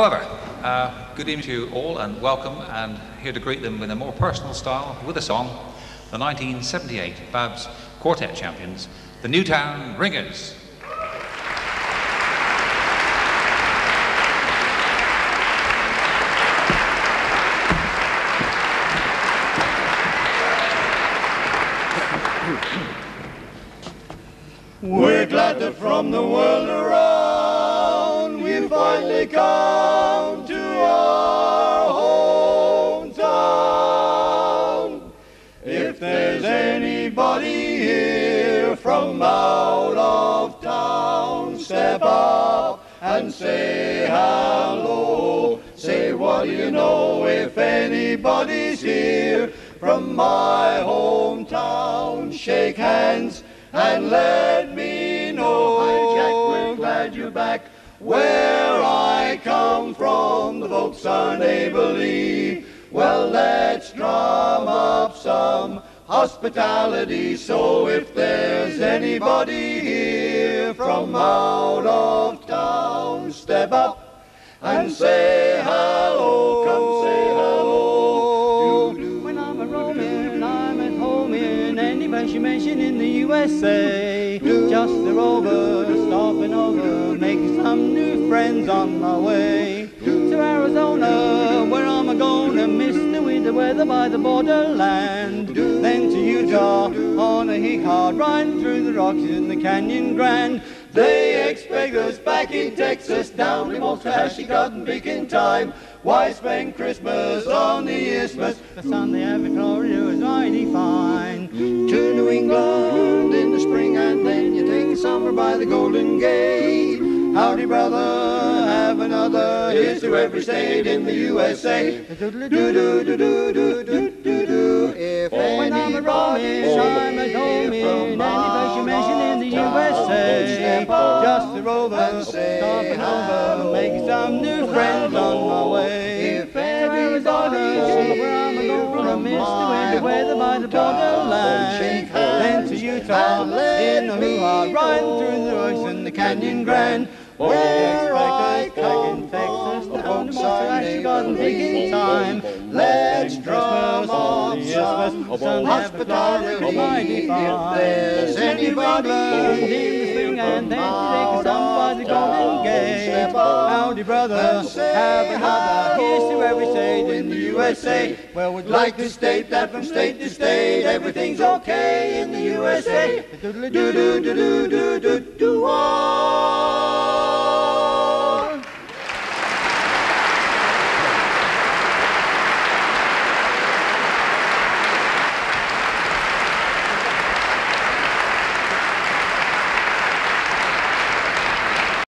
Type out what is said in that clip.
However, uh, good evening to you all and welcome, and here to greet them in a more personal style with a song, the 1978 Babs Quartet champions, the Newtown Ringers. We're glad that from the world around finally come to our hometown. If there's anybody here from out of town, step up and say hello. Say what do you know if anybody's here from my hometown. Shake hands and let Where I come from, the folks are neighborly. Well, let's drum up some hospitality. So if there's anybody here from out of town, step up and say hello. Mention in the USA. Just a rover, stopping over, making some new friends on my way. To Arizona, where I'm a gonna miss the winter weather by the borderland. Then to Utah, on a hee-haw, riding through the Rockies in the Canyon Grand. They expect us back in Texas down in Waxahachie Cotton in time. Why spend Christmas on the Isthmus? The sun they have is mighty fine. To New England in the spring and then you take the summer by the Golden Gate. Howdy, brother, have another. Here's to every state in the USA. Do do do do do do do do. If anybody, I'm a home USA. Just a rover, stopping over, making some new friends on my way. If Arizona, where I'm gonna miss the winter weather by the borderland. Then to Utah, in the hoo-ha, riding through the rocks in the Canyon Grand. Where I come in Texas, down to Waxahachie, garden picking time. Drum up some hospitality. If there's anybody in the spring and then take some by the Golden Gate. Howdy, brother, have another. Here's to every state in the USA. Well, we'd Like to state that from state to state, everything's okay in the USA. Do Do do do do do do do.